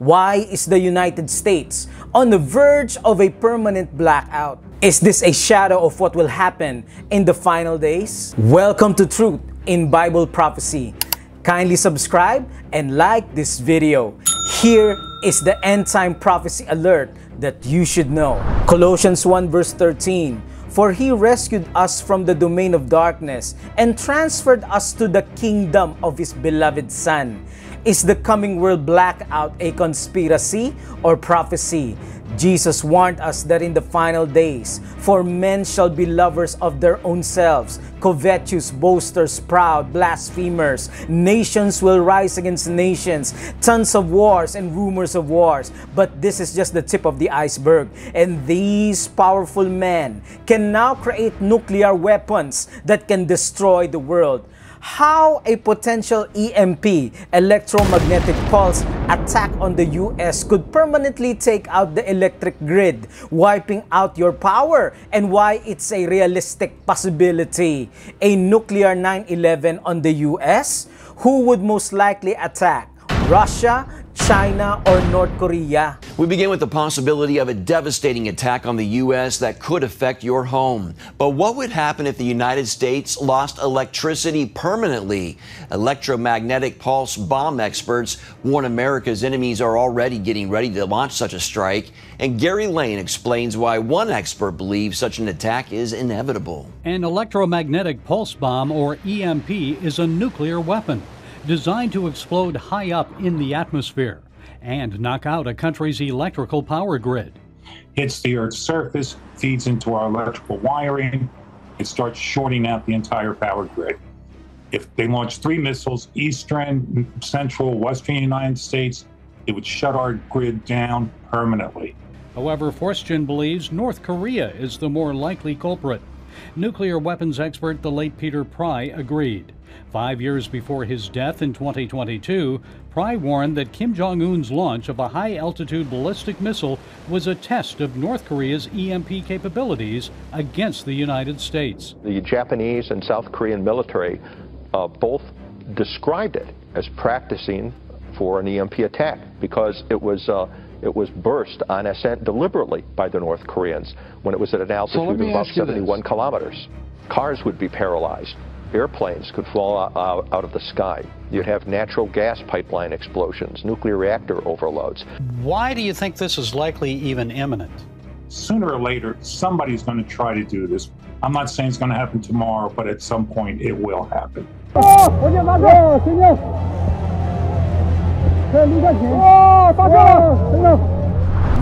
Why is the United States on the verge of a permanent blackout? Is this a shadow of what will happen in the final days? Welcome to Truth in Bible Prophecy. Kindly subscribe and like this video. Here is the end time prophecy alert that you should know. Colossians 1 verse 13. For he rescued us from the domain of darkness and transferred us to the kingdom of his beloved Son. Is the coming world blackout a conspiracy or prophecy? Jesus warned us that in the final days, for men shall be lovers of their own selves, covetous, boasters, proud, blasphemers. Nations will rise against nations, tons of wars and rumors of wars. But this is just the tip of the iceberg. And these powerful men can now create nuclear weapons that can destroy the world how a potential EMP, electromagnetic pulse attack on the US could permanently take out the electric grid, wiping out your power, and why it's a realistic possibility. A nuclear 9-11 on the US? Who would most likely attack? Russia, China, or North Korea. We begin with the possibility of a devastating attack on the U.S. that could affect your home. But what would happen if the United States lost electricity permanently? Electromagnetic pulse bomb experts warn America's enemies are already getting ready to launch such a strike. And Gary Lane explains why one expert believes such an attack is inevitable. An electromagnetic pulse bomb, or EMP, is a nuclear weapon designed to explode high up in the atmosphere and knock out a country's electrical power grid. Hits the Earth's surface, feeds into our electrical wiring, it starts shorting out the entire power grid. If they launch three missiles, eastern, central, western United States, it would shut our grid down permanently. However, Forstchen believes North Korea is the more likely culprit. Nuclear weapons expert the late Peter Pry agreed. Five years before his death in 2022, Pry warned that Kim Jong un's launch of a high altitude ballistic missile was a test of North Korea's EMP capabilities against the United States. The Japanese and South Korean military uh, both described it as practicing for an EMP attack because it was. Uh, it was burst on ascent deliberately by the North Koreans when it was at an altitude so of about 71 kilometers. Cars would be paralyzed airplanes could fall out, out of the sky. You'd have natural gas pipeline explosions, nuclear reactor overloads. Why do you think this is likely even imminent? Sooner or later, somebody's going to try to do this. I'm not saying it's going to happen tomorrow, but at some point it will happen. Oh,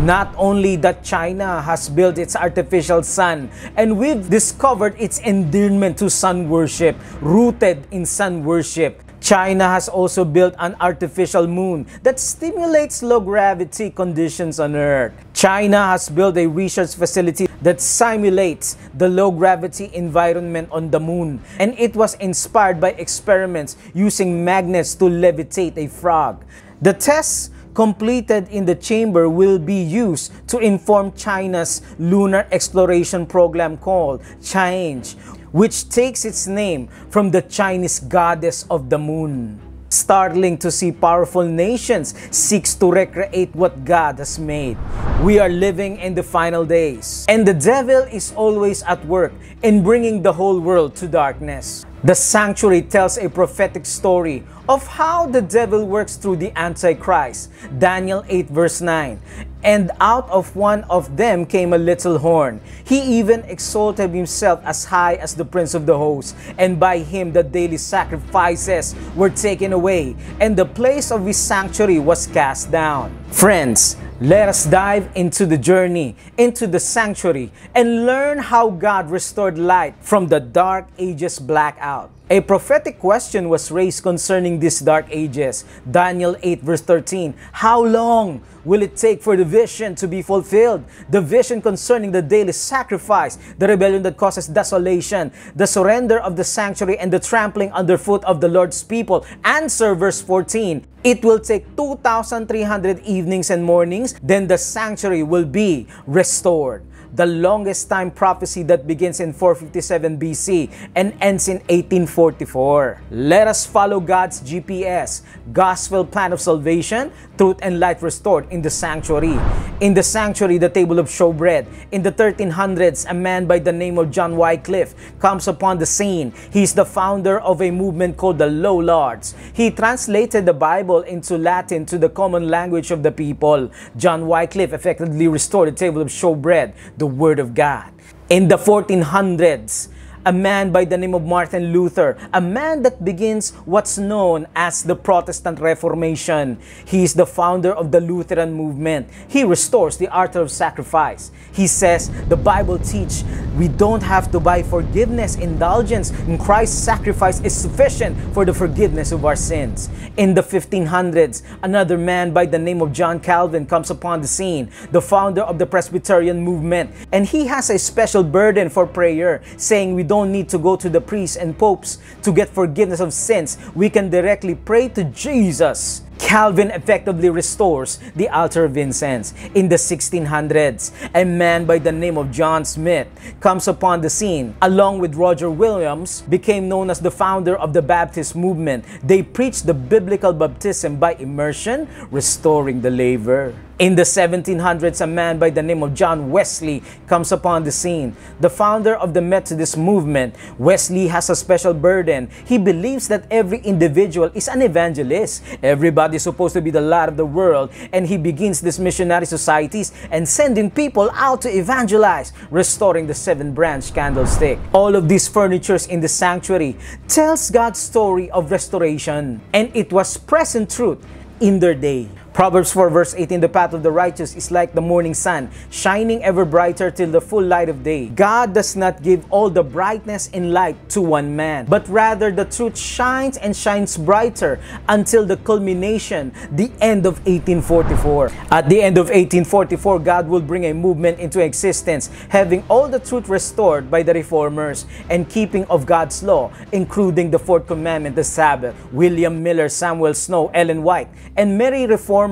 Not only that China has built its artificial sun, and we've discovered its endearment to sun worship, rooted in sun worship. China has also built an artificial moon that stimulates low gravity conditions on Earth. China has built a research facility that simulates the low gravity environment on the moon, and it was inspired by experiments using magnets to levitate a frog. The tests completed in the chamber will be used to inform China's lunar exploration program called Chang'e, which takes its name from the Chinese goddess of the moon. Startling to see powerful nations seeks to recreate what God has made. We are living in the final days, and the devil is always at work in bringing the whole world to darkness. The sanctuary tells a prophetic story of how the devil works through the Antichrist. Daniel 8 verse 9. And out of one of them came a little horn. He even exalted himself as high as the prince of the host. And by him the daily sacrifices were taken away, and the place of his sanctuary was cast down. Friends, let us dive into the journey, into the sanctuary, and learn how God restored light from the dark ages blackout. A prophetic question was raised concerning these dark ages. Daniel 8 verse 13. How long will it take for the vision to be fulfilled? The vision concerning the daily sacrifice, the rebellion that causes desolation, the surrender of the sanctuary and the trampling underfoot of the Lord's people. Answer verse 14. It will take 2,300 evenings and mornings, then the sanctuary will be restored the longest time prophecy that begins in 457 BC and ends in 1844. Let us follow God's GPS, gospel plan of salvation, truth and light restored in the sanctuary. In the sanctuary, the table of showbread. In the 1300s, a man by the name of John Wycliffe comes upon the scene. He is the founder of a movement called the Lollards. He translated the Bible into Latin to the common language of the people. John Wycliffe effectively restored the table of showbread, the Word of God. In the 1400s, a man by the name of Martin Luther, a man that begins what's known as the Protestant Reformation. He is the founder of the Lutheran movement. He restores the altar of sacrifice. He says the Bible teach we don't have to buy forgiveness, indulgence, and Christ's sacrifice is sufficient for the forgiveness of our sins. In the 1500s, another man by the name of John Calvin comes upon the scene, the founder of the Presbyterian movement, and he has a special burden for prayer, saying we don't need to go to the priests and popes to get forgiveness of sins. We can directly pray to Jesus. Calvin effectively restores the altar of incense. In the 1600s, a man by the name of John Smyth comes upon the scene. Along with Roger Williams, became known as the founder of the Baptist movement. They preached the biblical baptism by immersion, restoring the laver. In the 1700s, a man by the name of John Wesley comes upon the scene. The founder of the Methodist movement, Wesley has a special burden. He believes that every individual is an evangelist. Everybody is supposed to be the light of the world. And he begins these missionary societies and sending people out to evangelize, restoring the seven branch candlestick. All of these furnitures in the sanctuary tells God's story of restoration. And it was present truth in their day. Proverbs 4 verse 18, the path of the righteous is like the morning sun, shining ever brighter till the full light of day. God does not give all the brightness and light to one man, but rather the truth shines and shines brighter until the culmination, the end of 1844. At the end of 1844, God will bring a movement into existence, having all the truth restored by the reformers and keeping of God's law, including the fourth commandment, the Sabbath. William Miller, Samuel Snow, Ellen White, and many reformers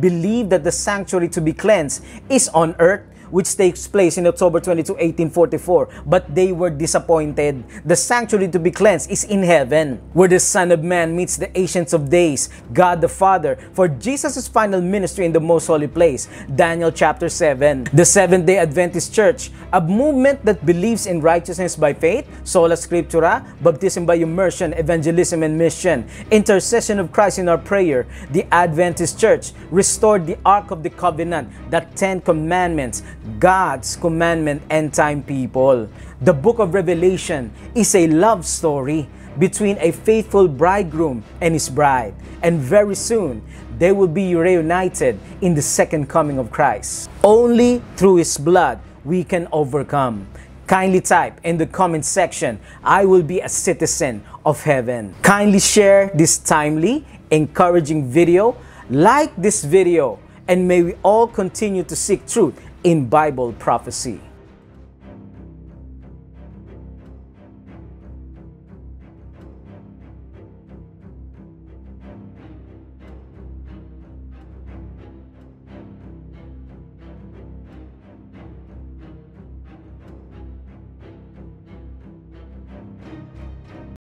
believe that the sanctuary to be cleansed is on earth which takes place in October 22, 1844. But they were disappointed. The sanctuary to be cleansed is in heaven, where the Son of Man meets the Ancients of Days, God the Father, for Jesus' final ministry in the most holy place. Daniel chapter 7. The Seventh day Adventist Church, a movement that believes in righteousness by faith, sola scriptura, baptism by immersion, evangelism and mission, intercession of Christ in our prayer. The Adventist Church restored the Ark of the Covenant, the Ten Commandments, God's commandment and time people. The book of Revelation is a love story between a faithful bridegroom and his bride. And very soon, they will be reunited in the second coming of Christ. Only through his blood we can overcome. Kindly type in the comment section, I will be a citizen of heaven. Kindly share this timely, encouraging video. Like this video and may we all continue to seek truth in Bible prophecy.